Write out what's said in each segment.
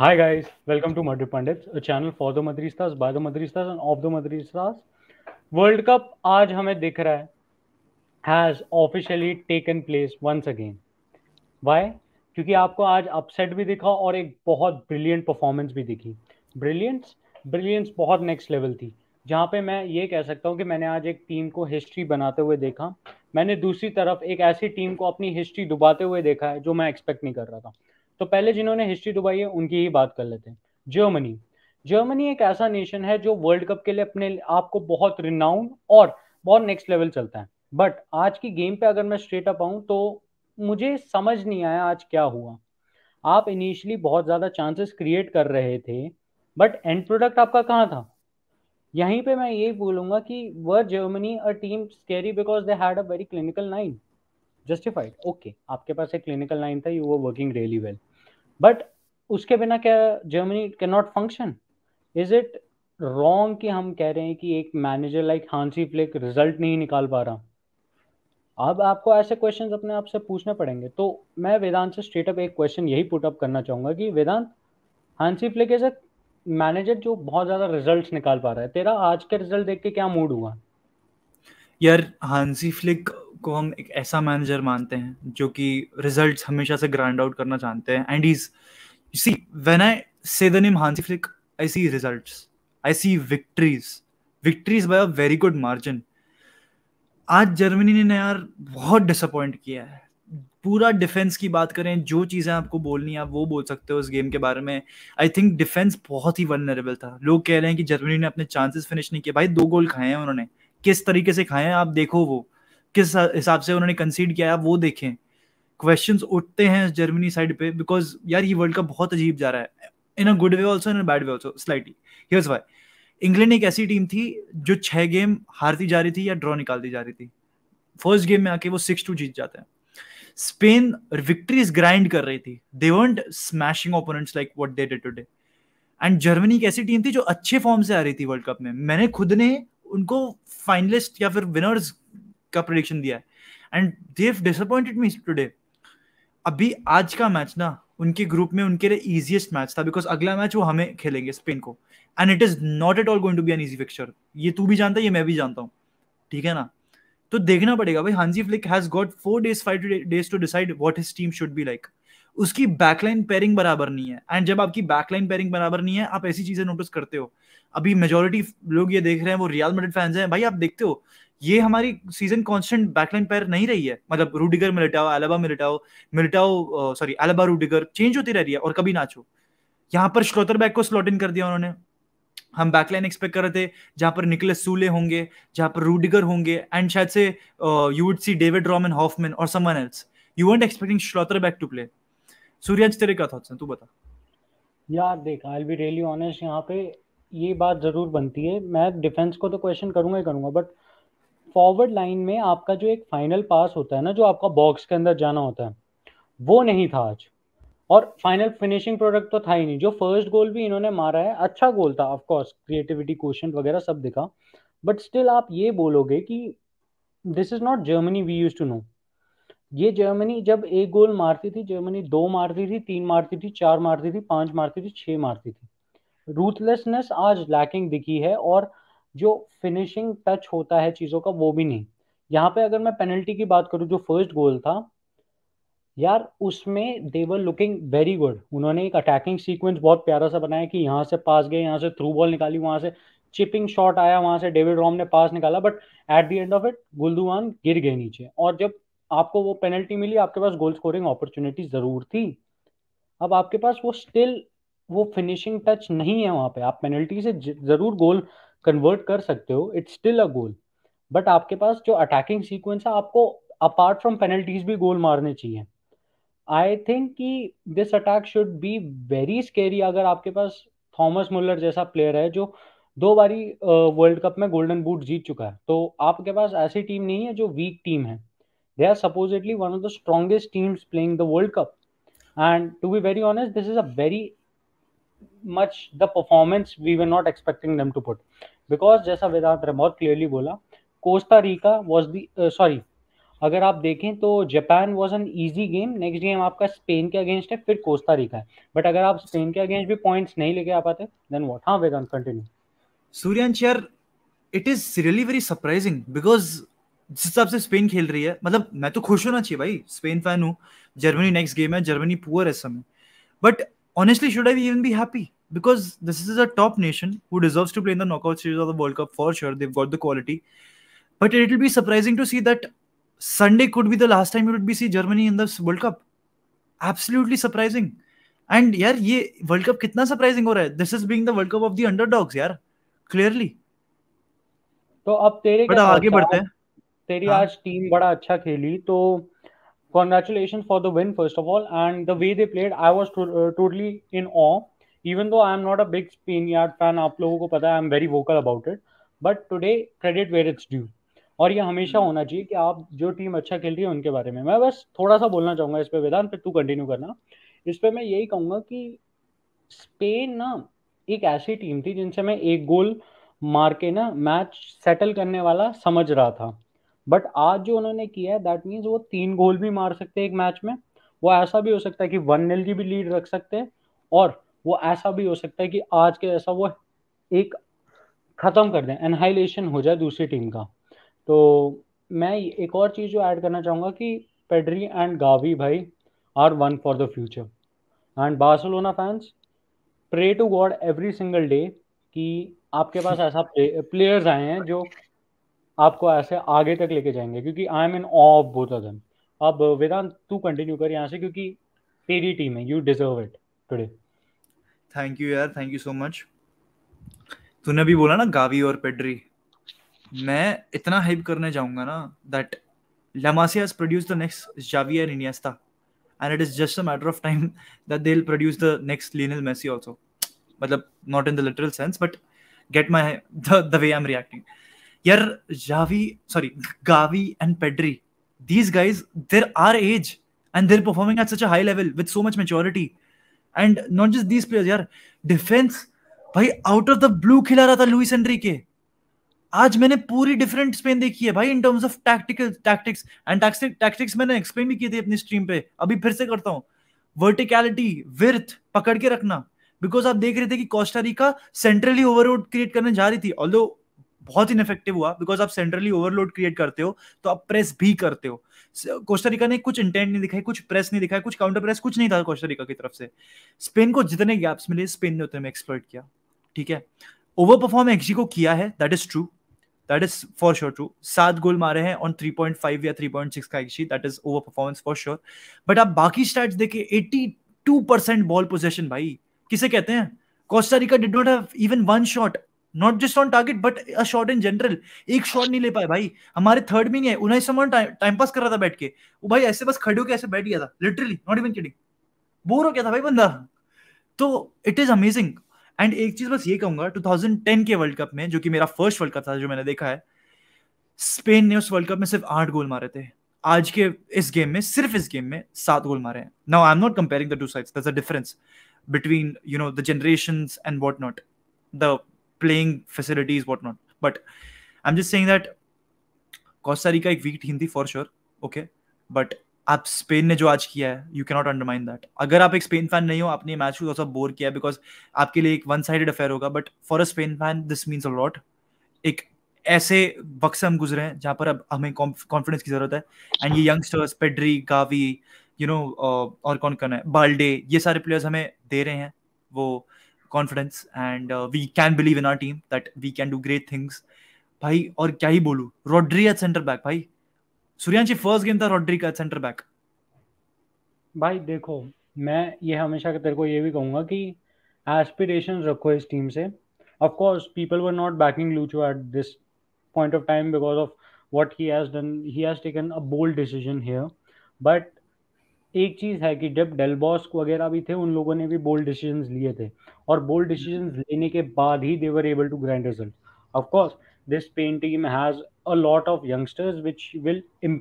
Hi guys, welcome to Madrid Pandits, a channel for the Madristas, by the Madristas and of the Madristas. World Cup आज हमें दिख रहा है has officially taken place once again. Why? क्योंकि आपको आज upset भी दिखा और एक बहुत ब्रिलियंट परफॉर्मेंस भी दिखी ब्रिलियंस ब्रिलियंस बहुत नेक्स्ट लेवल थी जहाँ पे मैं ये कह सकता हूँ कि मैंने आज एक टीम को हिस्ट्री बनाते हुए देखा मैंने दूसरी तरफ़ एक ऐसी टीम को अपनी हिस्ट्री डुबाते हुए देखा है जो मैं एक्सपेक्ट नहीं कर रहा था तो पहले जिन्होंने हिस्ट्री डुबाई है, उनकी ही बात कर लेते हैं। जर्मनी जर्मनी एक ऐसा नेशन है जो वर्ल्ड कप के लिए अपने आप को बहुत रिनाउंड और बहुत नेक्स्ट लेवल चलता है। बट आज की गेम पे अगर मैं स्ट्रेट अप आऊँ तो मुझे समझ नहीं आया आज क्या हुआ। आप इनिशियली बहुत ज़्यादा चांसेस क्रिएट कर रहे थे बट एंड प्रोडक्ट आपका कहाँ था? यहीं पे मैं यही बोलूँगा कि were Germany a team scary because they had a very clinical line justified okay आपके पास एक क्लिनिकल लाइन था you were working really well but उसके बिना क्या Germany can not function is it wrong कि हम कह रहे हैं कि एक manager like Hansi Flick result नहीं निकाल पा रहा? अब आपको ऐसे क्वेश्चंस अपने आप से पूछने पड़ेंगे। तो मैं वेदांत से स्ट्रेट अप एक क्वेश्चन यही पुट अप करना चाहूँगा कि Vedant Hansi Flick is a manager जो बहुत ज़्यादा रिज़ल्ट निकाल पा रहा है। तेरा आज के रिज़ल्ट देख के क्या मूड हुआ? यार हांसी फ्लिक को हम एक ऐसा मैनेजर मानते हैं, जो कि रिजल्ट्स हमेशा से ग्राइंड आउट करना चाहते हैं and is see when I say the name Hansi Flick I see results I see victories victories by a very good margin आज जर्मनी ने यार बहुत डिसअपॉइंट किया है। पूरा डिफेंस की बात करें, जो चीज़ें आपको बोलनी है, आप वो बोल सकते हो इस गेम के बारे में। आई थिंक डिफेंस बहुत ही वनरेबल था। लोग कह रहे हैं कि जर्मनी ने अपने चांसेस फिनिश नहीं किए। भाई दो गोल खाए हैं उन्होंने। किस तरीके से खाए हैं, आप देखो वो। किस हिसाब से उन्होंने कंसीड किया है वो देखें। क्वेश्चन उठते हैं जर्मनी साइड पे बिकॉज़ यार ये वर्ल्ड कप बहुत अजीब जा रहा है। In a good way also in bad way also slightly here's why England एक ऐसी टीम थी, जो छह गेम हारती जा रही थी या ड्रॉ निकालती जा रही थी। फ़र्स्ट गेम में आके वो सिक्स टू जीत जाते हैं। स्पेन विक्ट्रीज ग्राइंड कर रही थी। They want smashing opponents like what they did today and Germany एक ऐसी टीम थी, जो अच्छे फॉर्म से आ रही थी वर्ल्ड कप में। मैंने खुद ने उनको फाइनलिस्ट या फिर विनर्स का प्रोडिक्शन दिया है। And they've disappointed me today अभी आज का मैच ना, उनके ग्रुप में उनके लिए इजिएस्ट मैच था बिकॉज़ अगला मैच वो हमें खेलेंगे स्पेन को। And it is not at all going to be an easy fixture ये तू भी जानता है, ये मैं भी जानता हूँ। ठीक है ना? तो देखना पड़ेगा भाई, हांजी Flick has got four days five days to decide what his team should be like उसकी बैकलाइन पेयरिंग बराबर नहीं है। एंड जब आपकी बैकलाइन पेयरिंग बराबर नहीं है, आप ऐसी चीज़ें नोटिस करते हो। अभी मेजोरिटी लोग ये देख रहे हैं, वो रियल मेडिट फैंस हैं। भाई, आप देखते हो, ये हमारी सीज़न कांस्टेंट बैकलाइन पैर नहीं रही है। मतलब Rudiger Militao Alaba Militao Militao sorry Alaba Rudiger change होती रह रही है और कभी नाचो यहाँ पर श्लोतर बैक को स्लॉट इन कर दिया उन्होंने। हम बैकलाइन एक्सपेक्ट कर रहे थे, जहाँ पर निकले सूले होंगे, जहाँ पर रूडिगर होंगे एंड शायद से you would see David Raum Hofmann और someone else you want expecting Schlotter back to play Suryansh तेरे क्या थॉट्स हैं? तू बता। यार देख आई बी रियली ऑनेस्ट यहाँ पे ये बात ज़रूर बनती है। मैं डिफेंस को तो क्वेश्चन करूँगा ही करूँगा बट फॉरवर्ड लाइन में आपका जो एक फाइनल पास होता है ना, जो आपका बॉक्स के अंदर जाना होता है, वो नहीं था आज। और फाइनल फिनिशिंग प्रोडक्ट तो था ही नहीं। जो फ़र्स्ट गोल भी इन्होंने मारा है अच्छा गोल था ऑफ़ कोर्स क्रिएटिविटी क्वेश्चन वगैरह सब दिखा बट स्टिल आप ये बोलोगे कि this is not Germany we used to know ये जर्मनी जब एक गोल मारती थी, जर्मनी दो मारती थी, तीन मारती थी, चार मारती थी, पाँच मारती थी, छह मारती थी। रूथलेसनेस आज लैकिंग दिखी है और जो फिनिशिंग टच होता है चीज़ों का वो भी नहीं। यहाँ पे अगर मैं पेनल्टी की बात करूँ, जो फ़र्स्ट गोल था, यार उसमें they were looking very good उन्होंने एक अटैकिंग सीक्वेंस बहुत प्यारा सा बनाया कि यहाँ से पास गए, यहाँ से थ्रू बॉल निकाली, वहाँ से चिपिंग शॉट आया, वहाँ से डेविड रॉम ने पास निकाला but at the end of it Gundogan गिर गए नीचे। और जब आपको वो पेनल्टी मिली, आपके पास गोल स्कोरिंग अपॉर्चुनिटी ज़रूर थी। अब आपके पास वो स्टिल वो फिनिशिंग टच नहीं है वहाँ पे। आप पेनल्टी से ज़रूर गोल कन्वर्ट कर सकते हो। It's still a goal but आपके पास जो अटैकिंग सीक्वेंस है, आपको अपार्ट फ्रॉम पेनल्टीज भी गोल मारने चाहिए। आई थिंक कि this attack should be very scary अगर आपके पास थॉमस मुलर जैसा प्लेयर है, जो दो बारी वर्ल्ड कप में गोल्डन बूट जीत चुका है। तो आपके पास ऐसी टीम नहीं है जो वीक टीम है। They are supposedly one of the strongest teams playing the world cup and to be very honest this is a very much the performance we were not expecting them to put because जैसा वेदांत ने बहुत clearly बोला Costa Rica was the sorry अगर आप देखें तो Japan was an easy game next game आपका Spain के अगेंस्ट है, फिर कोस्टा रिका है. बट अगर आप स्पेन के अगेंस्ट भी पॉइंट्स नहीं लेके आ पाते देन व्हाट हाँ वेदांत कंटिन्यू सूर्यांश यार it is really very surprising because जिस हिसाब से स्पेन खेल रही है मतलब मैं तो खुश होना चाहिए भाई स्पेन फ़ैन हूँ जर्मनी नेक्स्ट गेम है जर्मनी पुअर है समय। But honestly should I even be happy because this is a top nation who deserve to play in the knockout series of the world cup for sure they've got the quality but it will be surprising to see that Sunday could be the last time you would be see Germany in the world cup absolutely surprising and यार ये world cup कितना surprising हो रहा है? This is being the world cup of the underdogs यार clearly तो अब तेरे बट आगे बढ़ते हैं। तेरी हाँ? आज टीम बड़ा अच्छा खेली तो congratulation for win first of all and the way they played i was to, uh, totally in awe. Even though i am not a big Spaniard fan आप लोगों को पता है I am very vocal about it but today credit where it's due और ये हमेशा hmm. होना चाहिए कि आप जो टीम अच्छा खेल रही है उनके बारे में। मैं बस थोड़ा सा बोलना चाहूँगा इस पे वेदांत फिर तू कंटिन्यू करना। इस पर मैं यही कहूँगा कि स्पेन ना एक ऐसी टीम थी जिनसे मैं एक गोल मार के ना मैच सेटल करने वाला समझ रहा था। बट आज जो उन्होंने किया है दैट मीन्स वो तीन गोल भी मार सकते हैं एक मैच में। वो ऐसा भी हो सकता है कि वन नील की भी लीड रख सकते हैं और वो ऐसा भी हो सकता है कि आज के ऐसा वो एक खत्म कर दें एनहाइलेशन हो जाए दूसरी टीम का। तो मैं एक और चीज़ जो ऐड करना चाहूँगा कि पेड्री एंड गावी भाई are one for the future and Barcelona fans pray to God every single day कि आपके पास ऐसा प्लेयर्स आए हैं जो आपको ऐसे आगे तक लेके जाएँगे क्योंकि I am in of both of them अब वेदांत तू कंटिन्यू कर यहाँ से क्योंकि तेरी टीम है you deserve it today thank you यार थैंक यू सो मच तूने भी बोला ना गावी और पेड्री मैं इतना हाइप करने जाऊँगा ना that Lamasia has produced the next Xavi and Iniesta and it is just a matter of time that they'll produce the next Lionel Messi also. मतलब not in the literal sense, but get my the, the way I'm reacting. Yaar, Javi, sorry, Gavi and Pedri, these guys, they're our age and they're performing at such a high level with so much maturity. And not just these यार, defense, भाई out of the blue खिला रहा था Luis Enrique आज मैंने पूरी different Spain देखी है भाई in terms of tactical tactics and tactics मैंने एक्सप्लेन भी किए थे अपनी स्ट्रीम पे। अभी फिर से करता हूँ। वर्टिकलिटी विर्थ पकड़ के रखना। बिकॉज़ आप देख रहे थे कि कोस्टारिका सेंट्रली ओवरलोड क्रिएट करने जा रही थी। ऑल्दो बहुत इनफेक्टिव हुआ बिकॉज़ आप सेंट्रली ओवरलोड क्रिएट करते हो तो आप प्रेस भी करते हो। कोस्टारिका ने कुछ इंटेंट नहीं दिखाई, कुछ प्रेस नहीं दिखाई, कुछ काउंटर प्रेस कुछ नहीं था कोस्टारिका की तरफ़ से। स्पेन को जितने गैप्स मिले, स्पेन ने उतने में एक्सप्लोइट किया, ठीक है? ओवर परफॉर्म एक्जी को किया है that is true that is for sure true सात गोल मारे हैं ऑन 3.5 या 3.6 का actually that is over performance for sure but आप बाकी स्टैट्स देखे 82% बॉल पोजीशन भाई, किसे कहते हैं? Costa Rica did not have even one shot not just on target but a shot in general एक शॉट नहीं ले पाए भाई। हमारे थर्ड में नहीं है उन्हें समान टाइम पास कर रहा था बैठ के। वो भाई ऐसे बस खड़े होकर ऐसे बैठ गया था। Literally not even kidding bore हो गया था भाई बंदा। तो इट इज़ अमेजिंग एंड एक चीज़ बस ये कहूँगा 2010 के वर्ल्ड कप में, जो कि मेरा फ़र्स्ट वर्ल्ड कप था, जो मैंने देखा है स्पेन ने उस वर्ल्ड कप में सिर्फ़ आठ गोल मारे थे। आज के इस गेम में, सिर्फ़ इस गेम में सात गोल मारे हैं। Now I am not comparing the two sides there a difference between, you know, the generations and whatnot. The playing facilities whatnot. But i'm just saying that costa rica एक weak team थी for sure okay but आप Spain ने जो आज किया है you cannot undermine that अगर आप एक स्पेन फ़ैन नहीं हो आपने मैच को थोड़ा बोर किया बिकॉज़ आपके लिए एक वन साइडेड अफेयर होगा but for a Spain fan this means a lot एक ऐसे वक्त से हम गुजरे हैं जहाँ पर अब हमें कॉन्फिडेंस की ज़रूरत है। एंड ये youngsters Pedri Gavi you you know know, और कौन कौन है? बाल्डे ये सारे प्लेयर्स हमें दे रहे हैं। वो confidence and we can believe in our team that we can do great things भाई, और क्या ही बोलू? रोड्री एट सेंटर बैक भाई। सूर्यांशी फ़र्स्ट गेम था रॉड्री का सेंटर बैक भाई, देखो, मैं ये हमेशा तेरे को ये भी कहूँगा कि एस्पिरेशन रखो इस टीम से। Of course people were not backing Lucho at this point of time because of what he has done he has taken a bold decision here but एक चीज़ है कि जब डेलबॉस वगैरह भी थे उन लोगों ने भी बोल्ड डिसीजंस लिए थे। और बोल्ड डिसीजंस लेने के बाद ही they were able to grand result of course this Spain team has a lot of youngsters which will Im-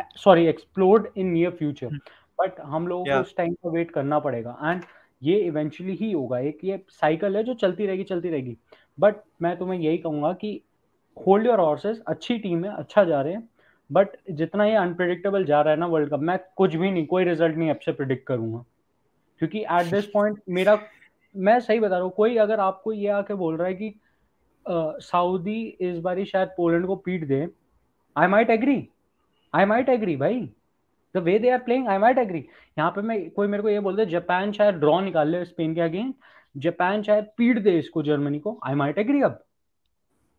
sorry explode in near but. हम लोगों yeah. को उस टाइम पर वेट करना पड़ेगा। एंड ये इवेंचुअली ही होगा। एक ये साइकिल है जो चलती रहेगी चलती रहेगी। बट मैं तुम्हें यही कहूँगा कि होल्ड योर हॉर्सेस अच्छी टीम है अच्छा जा रहे हैं। बट जितना ये अनप्रिडिक्टेबल जा रहा है ना वर्ल्ड कप मैं कुछ भी नहीं, कोई रिज़ल्ट नहीं अब से प्रिडिक्ट करूँगा। क्योंकि एट दिस पॉइंट मेरा, मैं सही बता रहा हूँ, कोई अगर आपको ये आके बोल रहा है कि सऊदी इस बारी शायद पोलैंड को पीट दे I might agree I might agree भाई। The way they are playing I might agree यहाँ पे मैं, कोई मेरे को ये बोल दे जापान शायद ड्रॉ निकाल ले स्पेन के अगेंस्ट जापान शायद पीट दे इसको जर्मनी को आई माइट एग्री अब।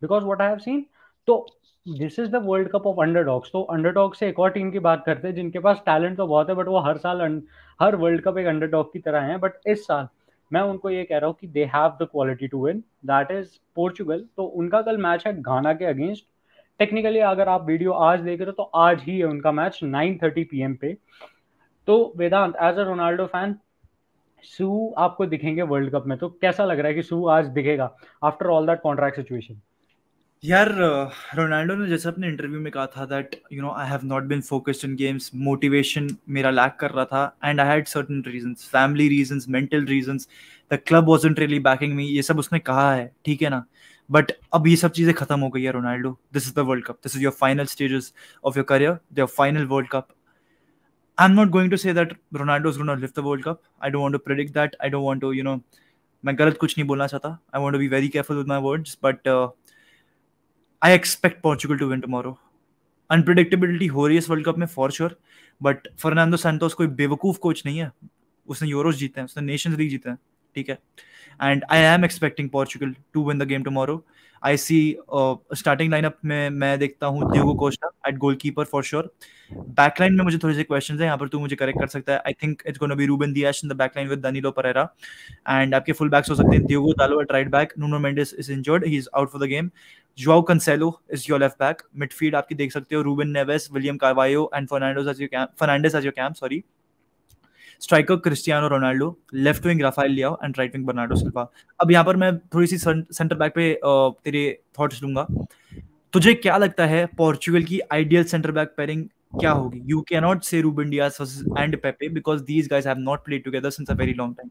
Because what I have seen to this is the world cup of underdogs तो अंडरडॉग से एक और टीम की बात करते हैं, जिनके पास टैलेंट तो बहुत है बट वो हर साल हर वर्ल्ड कप एक अंडरडॉग की तरह है बट इस साल मैं उनको ये कह रहा हूँ कि they have the quality to win that is Portugal तो उनका कल मैच है घाना के अगेंस्ट टेक्निकली अगर आप वीडियो आज देख रहे हो तो आज ही है उनका मैच 9:30 पीएम पे. तो Vedant as a Ronaldo fan सू आपको दिखेंगे वर्ल्ड कप में तो कैसा लग रहा है कि सू आज दिखेगा? After all that contract situation यार रोनाल्डो ने जैसे अपने इंटरव्यू में कहा था that you know I have not been focused in games motivation मेरा लैक कर रहा था. And I had certain reasons family reasons mental reasons the club wasn't really backing me ये सब उसने कहा है, ठीक है ना? बट अब ये सब चीज़ें खत्म हो गई है Ronaldo. This is the world cup this is your final stages of your career your final world cup I am not going to say that Ronaldo is gonna lift the world cup I don't want to predict that I don't want to you know मैं गलत कुछ नहीं बोलना चाहता. I want to be very careful with my words but I expect Portugal to win tomorrow unpredictability हो रही है इस वर्ल्ड कप में for sure but Fernando Santos कोई बेवकूफ़ कोच नहीं है। उसने यूरोस जीते हैं, उसने नेशंस लीग जीते हैं, ठीक है? And I am expecting Portugal to win the game tomorrow I see starting lineup में मैं देखता हूँ Diogo Costa at goalkeeper for sure backline में मुझे थोड़े से क्वेश्चन है, यहाँ पर तू मुझे करेक्ट कर सकता है। I think it's gonna be Ruben Dias in the backline with Danilo Pereira and आपके फुल बैक्स हो सकते हैं Diogo Dalot at right back Nuno Mendes is injured he is out for the game Joao Cancelo is your left back. Midfield आपकी देख सकते हो Ruben Neves, William Carvalho and Fernandes as your camp, Fernandes as your camp, sorry. Striker Cristiano Ronaldo left wing Rafael Leao and right wing Bernardo Silva अब यहाँ पर मैं थोड़ी C centre back पे तेरे थॉट्स लूँगा तुझे क्या लगता है पोर्चुगल की आइडियल सेंटर बैक पेयरिंग क्या होगी you can not say Ruben Dias and Pepe because these guys have not played together since a very long time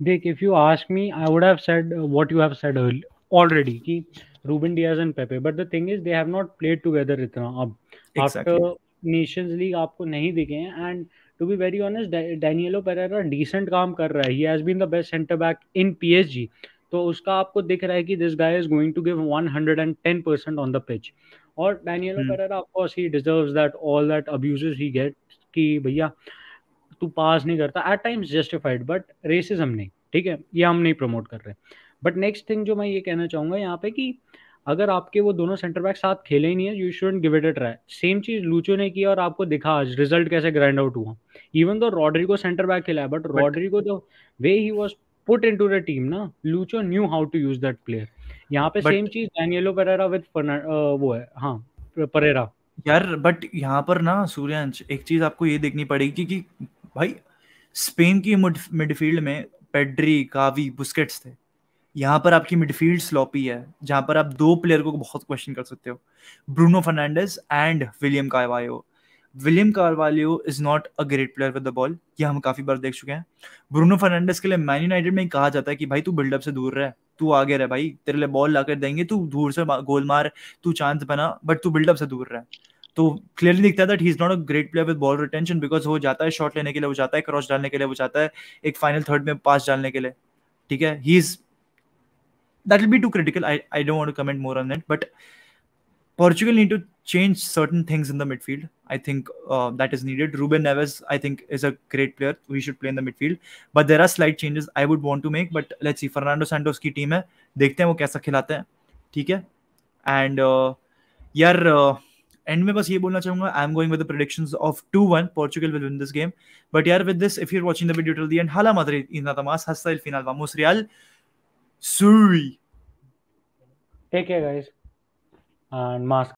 देख if you ask me I would have said what you have said already कि Ruben Dias and Pepe but the thing is they have not played together इतना अब। After Nations league आपको नहीं दिखे हैं। And to be very honest Danilo Pereira decent काम कर रहा है। He has been the best centre back in PSG तो उसका आपको दिख रहा है कि this guy is going to give 110 percent on the pitch और Danilo Pereira of course he deserves that all that abuses he get कि भैया तू पास नहीं करता। At times justified but racism नहीं। ठीक है? ये हम नहीं प्रमोट कर रहे। बट नेक्स्ट थिंग जो मैं ये कहना चाहूँगा यहाँ पे कि अगर आपके वो दोनों सेंटर बैक साथ खेले ही नहीं है you should give it a try same cheese Lucho ने किया और आपको दिखा आज रिज़ल्ट कैसे ग्राइंड आउट हुआ। इवन दो रॉड्री को सेंटर बैक खेला है बट रॉड्री को जो way he was put into the team ना Lucho knew how to use that player यहाँ पे सेम चीज़ डैनियलो परेरा विद वो है हाँ परेरा यार बट यहाँ पर ना सूर्यांश एक चीज़ आपको ये देखनी पड़ेगी कि भाई स्पेन की मिडफील्ड में पेड्री कावी बुस्केट्स थे। यहाँ पर आपकी मिडफील्ड स्लॉपी है, जहाँ पर आप दो प्लेयर को बहुत क्वेश्चन कर सकते हो। Bruno Fernandes and William Carvalho William Carvalho is not a great player with the ball ये हम काफ़ी बार देख चुके हैं। ब्रूनो फर्नांडिस के लिए मैन यूनाइटेड में कहा जाता है कि भाई तू बिल्डअप से दूर रहे, तू आगे रह भाई, तेरे लिए बॉल लाकर देंगे, तू दूर से गोल मार, तू चांस बना बट तू बिल्डअप से दूर रहे। तो क्लियरली दिखता है that he is not a great player with ball retention because वो जाता है शॉट लेने के लिए, वो जाता है क्रॉस डालने के लिए, वो जाता है एक फाइनल थर्ड में पास डालने के लिए। ठीक है? He is that will be too critical. I, I don't want to comment more on that. But Portugal need to change certain things in the midfield. I think uh, that is needed. Ruben Neves, I think, is a great player. We should play in the midfield. But there are slight changes I would want to make. But let's see. Fernando Santos की team है देखते हैं वो कैसा खिलाते हैं ठीक है एंड uh, यार एंड uh, में बस ये बोलना चाहूंगा I am going with the predictions of 2-1 Portugal will win this game but यार with this if you are watching the video till the end hala madrid y nada más hasta el final vamos real Surrey. Take care, guys. And mask.